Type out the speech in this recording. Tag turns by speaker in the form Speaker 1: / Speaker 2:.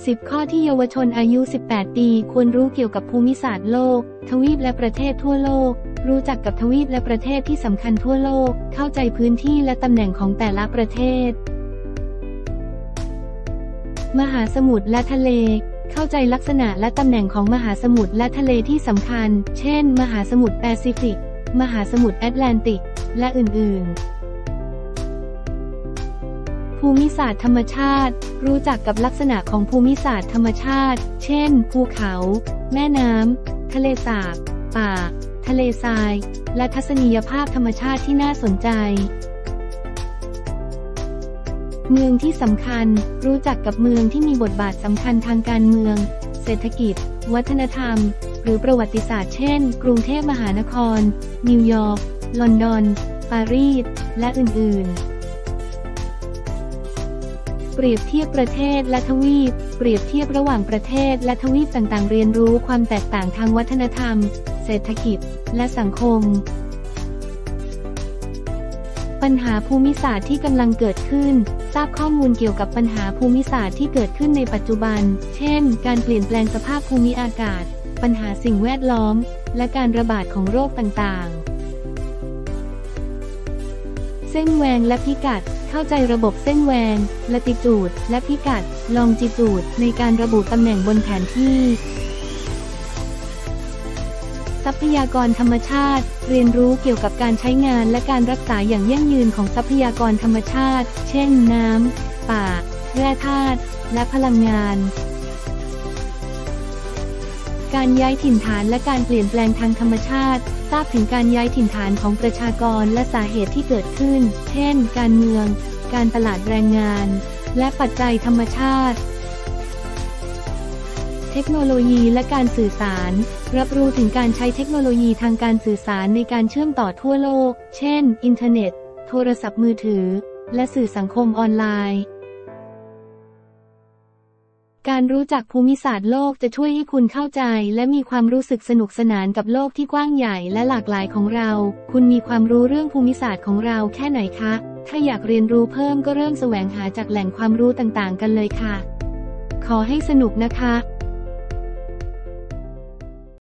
Speaker 1: 10 ข้อที่เยาวชนอายุ 18 ปี ควรรู้เกี่ยวกับภูมิศาสตร์โลก ทวีปและประเทศทั่วโลก รู้จักกับทวีปและประเทศที่สำคัญทั่วโลก เข้าใจพื้นที่และตำแหน่งของแต่ละประเทศ มหาสมุทรและทะเล เข้าใจลักษณะและตำแหน่งของมหาสมุทรและทะเลที่สำคัญ เช่น มหาสมุทรแปซิฟิก มหาสมุทรแอตแลนติก และอื่นๆ ภูมิศาสตร์ธรรมชาติ รู้จักกับลักษณะของภูมิศาสตร์ธรรมชาติ เช่น ภูเขา แม่น้ำ ทะเลสาบ ป่า ทะเลทราย และทัศนียภาพธรรมชาติที่น่าสนใจ เมืองที่สำคัญ รู้จักกับเมืองที่มีบทบาทสำคัญทางการเมือง เศรษฐกิจ วัฒนธรรม หรือประวัติศาสตร์ เช่น กรุงเทพมหานคร นิวยอร์ก ลอนดอน ปารีส และอื่น ๆ เปรียบเทียบประเทศและทวีป เปรียบเทียบระหว่างประเทศและทวีปต่างๆ เรียนรู้ความแตกต่างทางวัฒนธรรม เศรษฐกิจ และสังคม ปัญหาภูมิศาสตร์ที่กำลังเกิดขึ้น ทราบข้อมูลเกี่ยวกับปัญหาภูมิศาสตร์ที่เกิดขึ้นในปัจจุบัน เช่น การเปลี่ยนแปลงสภาพภูมิอากาศ ปัญหาสิ่งแวดล้อม และการระบาดของโรคต่างๆ เส้นแหวงและพิกัด เข้าใจระบบเส้นแหวนละติจูด และพิกัด ลองจิจูด ในการระบุตำแหน่งบนแผนที่ ทรัพยากรธรรมชาติ เรียนรู้เกี่ยวกับการใช้งานและการรักษาอย่างยั่งยืนของทรัพยากรธรรมชาติ เช่น น้ำ ป่า แร่ธาตุ และพลังงาน การย้ายถิ่นฐานและการเปลี่ยนแปลงทางธรรมชาติ ทราบถึงการย้ายถิ่นฐานของประชากรและสาเหตุที่เกิดขึ้น เช่น การเมือง การตลาดแรงงาน และปัจจัยธรรมชาติ เทคโนโลยีและการสื่อสาร รับรู้ถึงการใช้เทคโนโลยีทางการสื่อสารในการเชื่อมต่อทั่วโลก เช่น อินเทอร์เน็ต โทรศัพท์มือถือ และสื่อสังคมออนไลน์ การรู้จักภูมิศาสตร์โลกจะช่วยให้คุณเข้าใจ และมีความรู้สึกสนุกสนานกับโลกที่กว้างใหญ่และหลากหลายของเรา คุณมีความรู้เรื่องภูมิศาสตร์ของเราแค่ไหนคะ ถ้าอยากเรียนรู้เพิ่มก็เริ่มแสวงหาจากแหล่งความรู้ต่างๆ กันเลยค่ะ ขอให้สนุกนะคะ